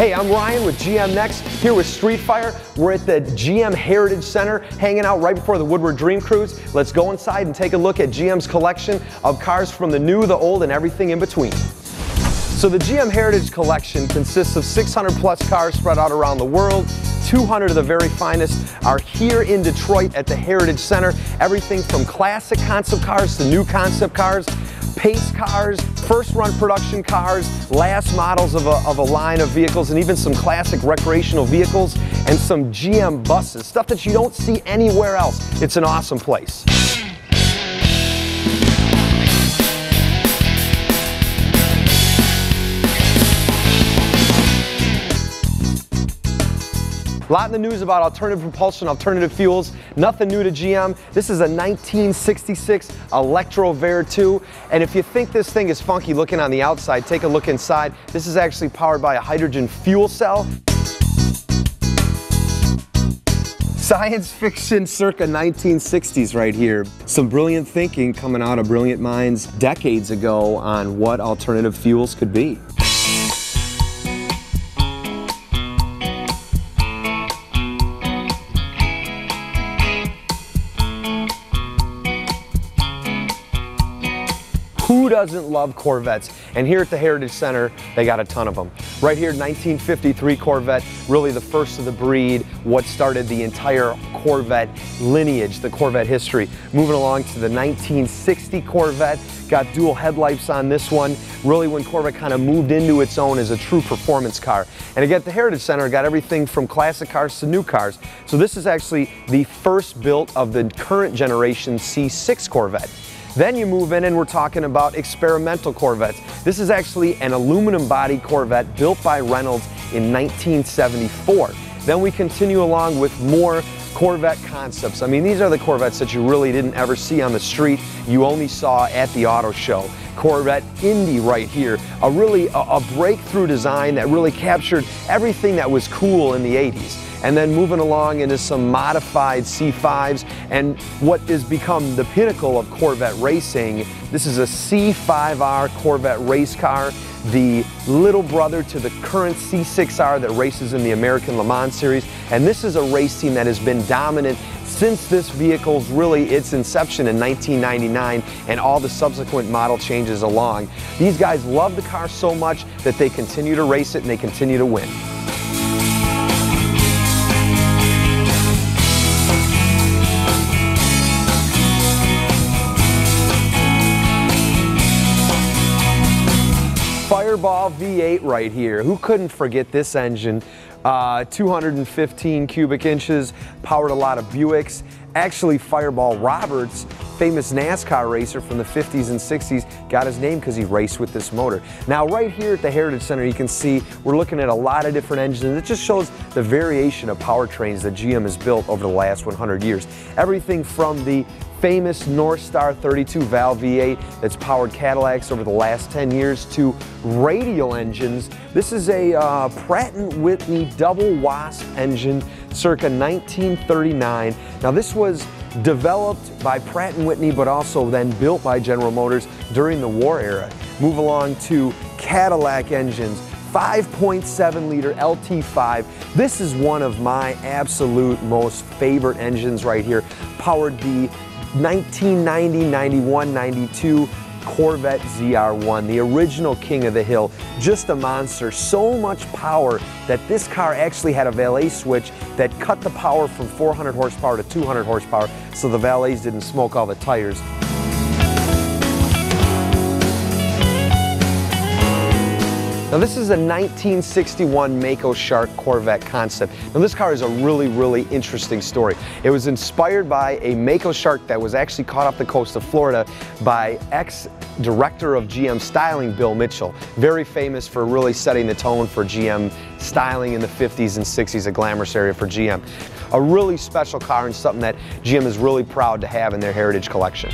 Hey, I'm Ryan with GM Next, here with StreetFire. We're at the GM Heritage Center, hanging out right before the Woodward Dream Cruise. Let's go inside and take a look at GM's collection of cars from the new, the old, and everything in between. So the GM Heritage Collection consists of 600 plus cars spread out around the world. 200 of the very finest are here in Detroit at the Heritage Center. Everything from classic concept cars to new concept cars pace cars, first run production cars, last models of a, of a line of vehicles, and even some classic recreational vehicles, and some GM buses, stuff that you don't see anywhere else. It's an awesome place. A lot in the news about alternative propulsion, alternative fuels. Nothing new to GM. This is a 1966 Electrovan 2. And if you think this thing is funky looking on the outside, take a look inside. This is actually powered by a hydrogen fuel cell. Science fiction circa 1960s right here. Some brilliant thinking coming out of brilliant minds decades ago on what alternative fuels could be. Doesn't love Corvettes? And here at the Heritage Center, they got a ton of them. Right here, 1953 Corvette, really the first of the breed, what started the entire Corvette lineage, the Corvette history. Moving along to the 1960 Corvette, got dual headlights on this one, really when Corvette kind of moved into its own as a true performance car. And again, the Heritage Center, got everything from classic cars to new cars. So this is actually the first built of the current generation C6 Corvette. Then you move in and we're talking about experimental Corvettes. This is actually an aluminum body Corvette built by Reynolds in 1974. Then we continue along with more Corvette concepts. I mean, these are the Corvettes that you really didn't ever see on the street. You only saw at the auto show. Corvette Indy right here, a really a, a breakthrough design that really captured everything that was cool in the 80s and then moving along into some modified C5s and what has become the pinnacle of Corvette racing. This is a C5R Corvette race car, the little brother to the current C6R that races in the American Le Mans Series. And this is a race team that has been dominant since this vehicle's really its inception in 1999 and all the subsequent model changes along. These guys love the car so much that they continue to race it and they continue to win. Fireball V8 right here. Who couldn't forget this engine? Uh, 215 cubic inches, powered a lot of Buicks. Actually, Fireball Roberts, famous NASCAR racer from the 50s and 60s, got his name because he raced with this motor. Now, right here at the Heritage Center, you can see we're looking at a lot of different engines. It just shows the variation of powertrains that GM has built over the last 100 years. Everything from the famous Northstar 32 valve V8 that's powered Cadillacs over the last 10 years to radial engines. This is a uh, Pratt & Whitney double wasp engine circa 1939. Now this was developed by Pratt & Whitney but also then built by General Motors during the war era. Move along to Cadillac engines, 5.7 liter LT5. This is one of my absolute most favorite engines right here. Powered the 1990, 91, 92 Corvette ZR1, the original king of the hill, just a monster. So much power that this car actually had a valet switch that cut the power from 400 horsepower to 200 horsepower so the valets didn't smoke all the tires. Now this is a 1961 Mako Shark Corvette concept. Now this car is a really, really interesting story. It was inspired by a Mako Shark that was actually caught off the coast of Florida by ex-director of GM styling, Bill Mitchell. Very famous for really setting the tone for GM styling in the 50s and 60s, a glamorous area for GM. A really special car and something that GM is really proud to have in their heritage collection.